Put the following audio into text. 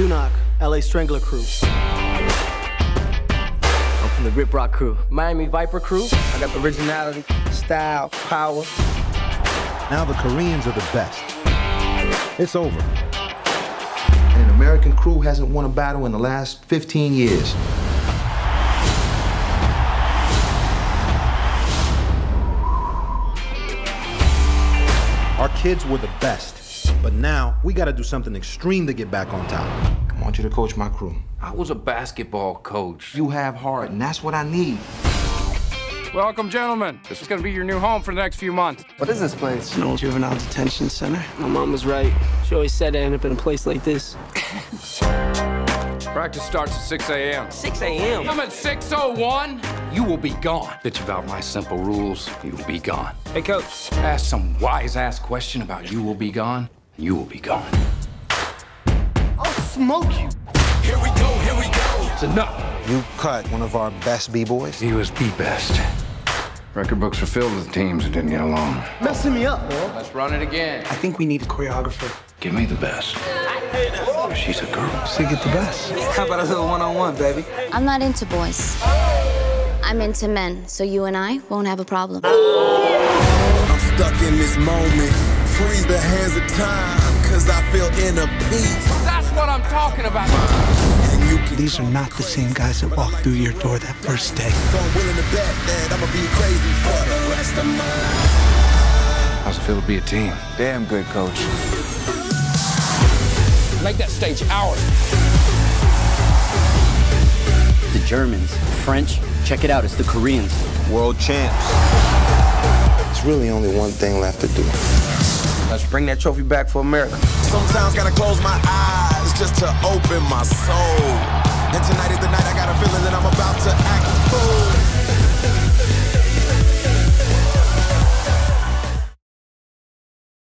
Dunock, LA Strangler crew. I'm from the Rip Rock crew. Miami Viper crew. I got the originality, style, power. Now the Koreans are the best. It's over. And an American crew hasn't won a battle in the last 15 years. Our kids were the best. But now we gotta do something extreme to get back on top. I want you to coach my crew. I was a basketball coach. You have heart, and that's what I need. Welcome, gentlemen. This is going to be your new home for the next few months. What is this place? An old juvenile detention center. My mom was right. She always said I end up in a place like this. Practice starts at 6 a.m. 6 a.m. I'm at 6.01. You will be gone. Bitch about my simple rules, you will be gone. Hey, coach. Ask some wise-ass question about you will be gone, you will be gone. I'll smoke you. Here we go, here we go. It's enough. You cut one of our best B-boys. He was the best. Record books are filled with teams that didn't get along. Messing me up, bro. Let's run it again. I think we need a choreographer. Give me the best. She's a girl. So get the best. How about a little one-on-one, baby? I'm not into boys. I'm into men, so you and I won't have a problem. I'm stuck in this moment. Freeze the hands of time, cause I feel inner peace. That's what I'm talking about. And you can These are not the same guys that walked through your door that first day. so I'm willing to bet that I'ma be crazy for the rest of my life. How's it feel to be a team? Damn good, coach. Make that stage ours. The Germans, French, check it out, it's the Koreans. World champs. There's really only one thing left to do. Let's bring that trophy back for America. Sometimes gotta close my eyes just to open my soul. And tonight